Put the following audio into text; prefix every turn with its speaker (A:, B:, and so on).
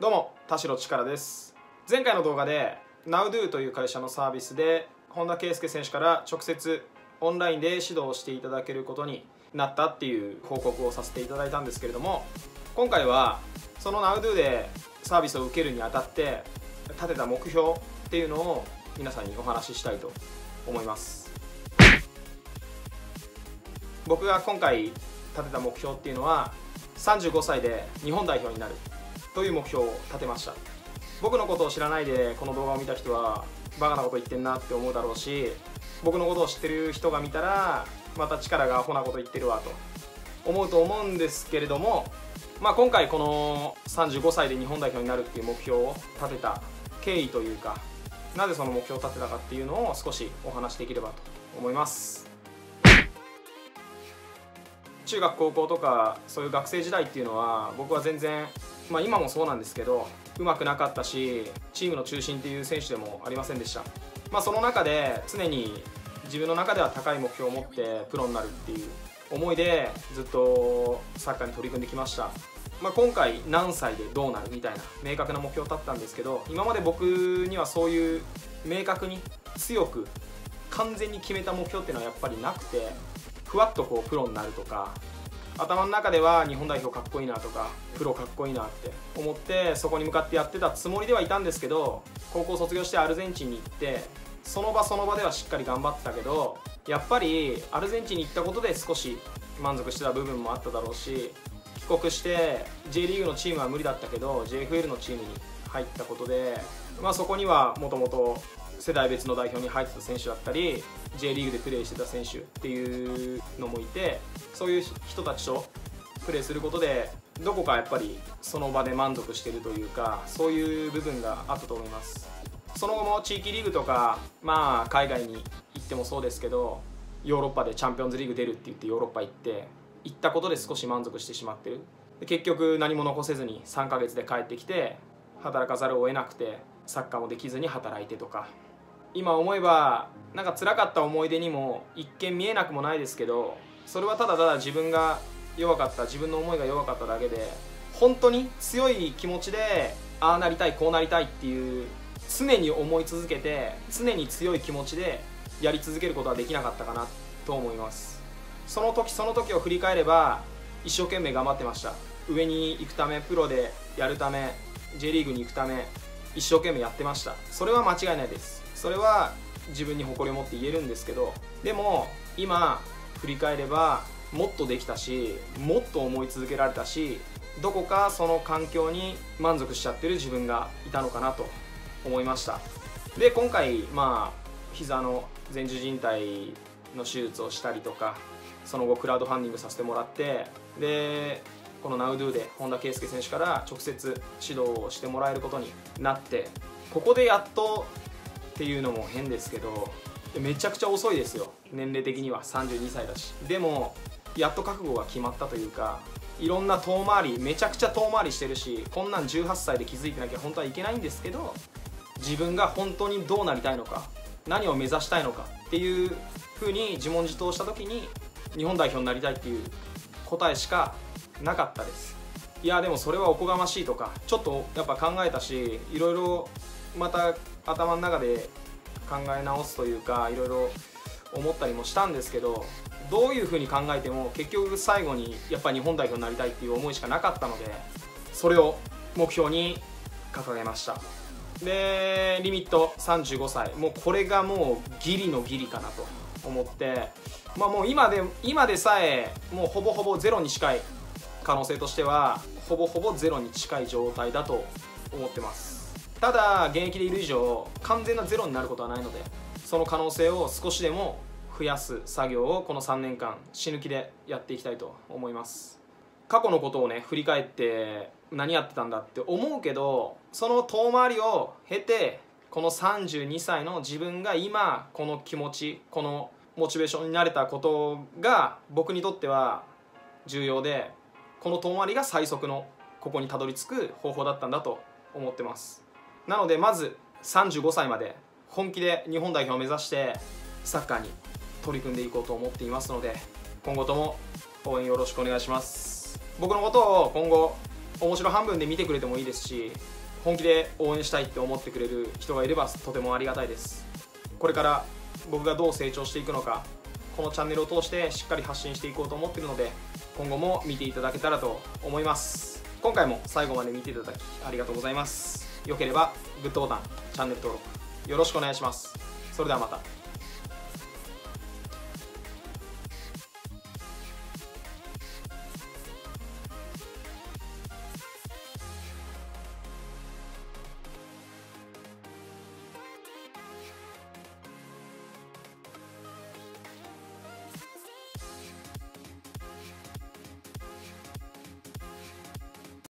A: どうも田代力です。前回の動画で NowDo という会社のサービスで本田圭佑選手から直接オンラインで指導していただけることになったっていう報告をさせていただいたんですけれども今回はその NowDo でサービスを受けるにあたって立てた目標っていうのを皆さんにお話ししたいと思います。僕が今回立てた目標っていうのは35歳で日本代表になる。という目標を立てました。僕のことを知らないでこの動画を見た人はバカなこと言ってんなって思うだろうし僕のことを知ってる人が見たらまた力がアホなこと言ってるわと思うと思うんですけれども、まあ、今回この35歳で日本代表になるっていう目標を立てた経緯というかなぜその目標を立てたかっていうのを少しお話しできればと思います。中学高校とかそういう学生時代っていうのは僕は全然まあ、今もそうなんですけどうまくなかったしチームの中心っていう選手でもありませんでした、まあ、その中で常に自分の中では高い目標を持ってプロになるっていう思いでずっとサッカーに取り組んできました、まあ、今回何歳でどうなるみたいな明確な目標を立ったんですけど今まで僕にはそういう明確に強く完全に決めた目標っていうのはやっぱりなくてふわっとこうプロになるとか頭の中では日本代表かっこいいなとかプロかっこいいなって思ってそこに向かってやってたつもりではいたんですけど高校卒業してアルゼンチンに行ってその場その場ではしっかり頑張ってたけどやっぱりアルゼンチンに行ったことで少し満足してた部分もあっただろうし帰国して J リーグのチームは無理だったけど JFL のチームに入ったことで、まあ、そこにはもともと世代別の代表に入ってた選手だったり J リーグでプレーしてた選手っていうのもいてそういう人たちとプレーすることでどこかやっぱりその場で満足してるというかそういう部分があったと思います。その後も地域リーグとかまあ海外に行ってもそうですけどヨーロッパでチャンピオンズリーグ出るって言ってヨーロッパ行って行ったことで少し満足してしまってる。結局何も残せずに3ヶ月で帰ってきて働かざるを得なくてサッカーもできずに働いてとか。今思えばなんか辛かった思い出にも一見見えなくもないですけどそれはただただ自分が弱かった自分の思いが弱かっただけで本当に強い気持ちでああなりたいこうなりたいっていう常に思い続けて常に強い気持ちでやり続けることはできなかったかなと思います。その時その時を振り返れば一生懸命頑張ってました。上に行くためプロでやるため J リーグに行くため一生懸命やってました。それは間違いないです。それは自分に誇りを持って言えるんですけどでも今振り返ればもっとできたしもっと思い続けられたしどこかその環境に満足しちゃってる自分がいたのかなと思いました。で今回まあ膝の前十靭帯の手術をしたりとかその後クラウドファンディングさせてもらってでこの NowDo で本田圭佑選手から直接指導をしてもらえることになってここでやっとっていうのも変ですけどめちゃくちゃ遅いですよ。年齢的には。32歳だし。でもやっと覚悟が決まったというかいろんな遠回りめちゃくちゃ遠回りしてるしこんなん18歳で気づいてなきゃ本当はいけないんですけど自分が本当にどうなりたいのか何を目指したいのかっていうふうに自問自答した時に日本代表になりたいっていう答えしかなかったです。いやでもそれはおこがましいとかちょっとやっぱ考えたしいろいろまた頭の中で考え直すというかいろいろ思ったりもしたんですけどどういうふうに考えても結局最後にやっぱり日本代表になりたいっていう思いしかなかったのでそれを目標に掲げました。でリミット35歳。もうこれがもうギリのギリかなと思ってまあもう今で今でさえもうほぼほぼゼロに近い可能性としてはほぼほぼゼロに近い状態だと思ってます。ただ現役でいる以上完全なゼロになることはないのでその可能性を少しでも増やす作業をこの3年間死ぬ気でやっていきたいと思います。過去のことをね振り返って何やってたんだって思うけどその遠回りを経てこの32歳の自分が今この気持ちこのモチベーションになれたことが僕にとっては重要でこの遠回りが最速のここにたどり着く方法だったんだと思ってます。なのでまず35歳まで本気で日本代表を目指してサッカーに取り組んでいこうと思っていますので今後とも応援よろしくお願いします。僕のことを今後面白半分で見てくれてもいいですし本気で応援したいって思ってくれる人がいればとてもありがたいです。これから僕がどう成長していくのかこのチャンネルを通してしっかり発信していこうと思ってるので今後も見ていただけたらと思います。今回も最後まで見ていただきありがとうございます。よければグッドボタンチャンネル登録よろしくお願いします。それではまた。